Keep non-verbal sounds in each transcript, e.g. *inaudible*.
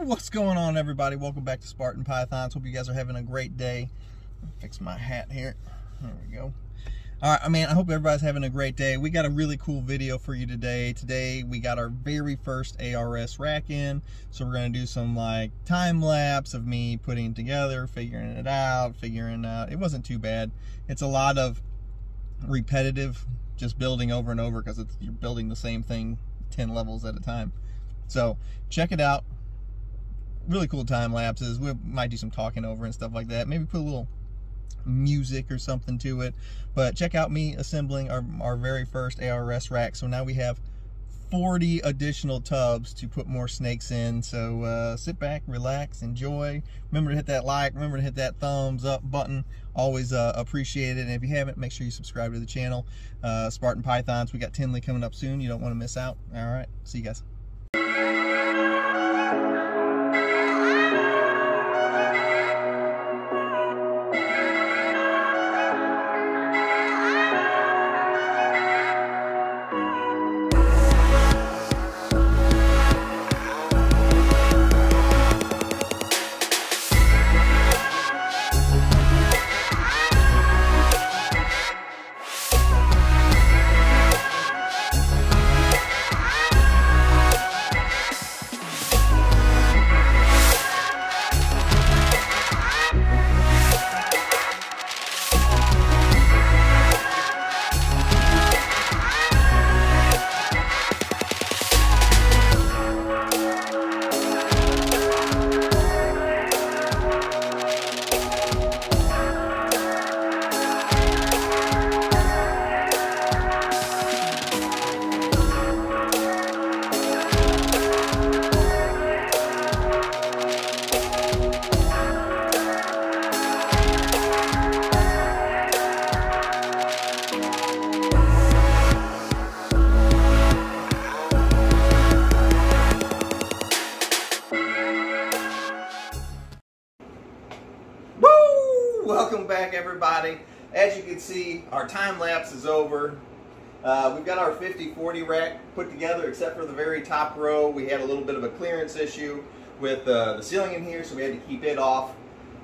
What's going on, everybody? Welcome back to Spartan Pythons. Hope you guys are having a great day. Fix my hat here. There we go. All right, I mean, I hope everybody's having a great day. We got a really cool video for you today. Today, we got our very first ARS rack in. So we're gonna do some like time lapse of me putting it together, figuring it out, figuring out. It wasn't too bad. It's a lot of repetitive, just building over and over because you're building the same thing 10 levels at a time. So check it out. Really cool time lapses. We might do some talking over and stuff like that. Maybe put a little music or something to it. But check out me assembling our, our very first ARS rack. So now we have 40 additional tubs to put more snakes in. So uh, sit back, relax, enjoy. Remember to hit that like, remember to hit that thumbs up button. Always uh, appreciate it. And if you haven't, make sure you subscribe to the channel. Uh, Spartan Pythons, we got Tinley coming up soon. You don't want to miss out. All right, see you guys. Welcome back everybody. As you can see, our time lapse is over. Uh, we've got our 50-40 rack put together except for the very top row. We had a little bit of a clearance issue with uh, the ceiling in here, so we had to keep it off.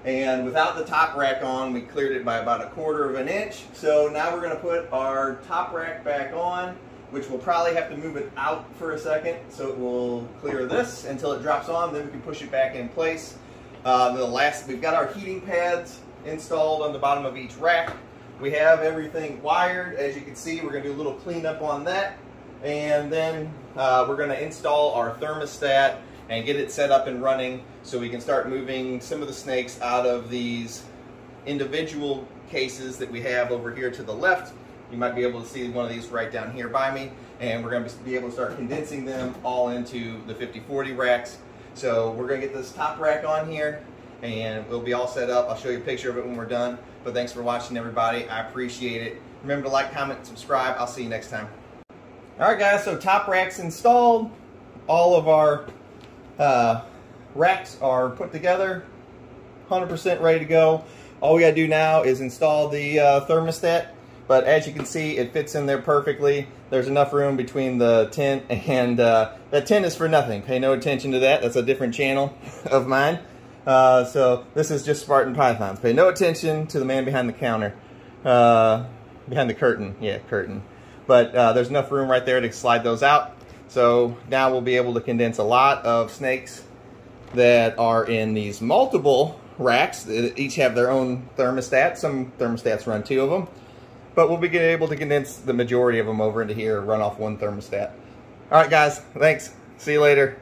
And without the top rack on, we cleared it by about a quarter of an inch. So now we're gonna put our top rack back on, which we'll probably have to move it out for a second. So it will clear this until it drops on, then we can push it back in place. Uh, the last, we've got our heating pads installed on the bottom of each rack. We have everything wired. As you can see, we're gonna do a little cleanup on that. And then uh, we're gonna install our thermostat and get it set up and running so we can start moving some of the snakes out of these individual cases that we have over here to the left. You might be able to see one of these right down here by me. And we're gonna be able to start condensing them all into the 50-40 racks. So we're gonna get this top rack on here and it'll be all set up. I'll show you a picture of it when we're done. But thanks for watching, everybody. I appreciate it. Remember to like, comment, subscribe. I'll see you next time. All right, guys, so top rack's installed. All of our uh, racks are put together, 100% ready to go. All we gotta do now is install the uh, thermostat. But as you can see, it fits in there perfectly. There's enough room between the tent and uh, that tent is for nothing. Pay no attention to that. That's a different channel *laughs* of mine. Uh, so this is just Spartan Pythons. Pay no attention to the man behind the counter. Uh, behind the curtain. Yeah, curtain. But uh, there's enough room right there to slide those out. So now we'll be able to condense a lot of snakes that are in these multiple racks. each have their own thermostat. Some thermostats run two of them. But we'll be able to condense the majority of them over into here, run off one thermostat. All right, guys. Thanks. See you later.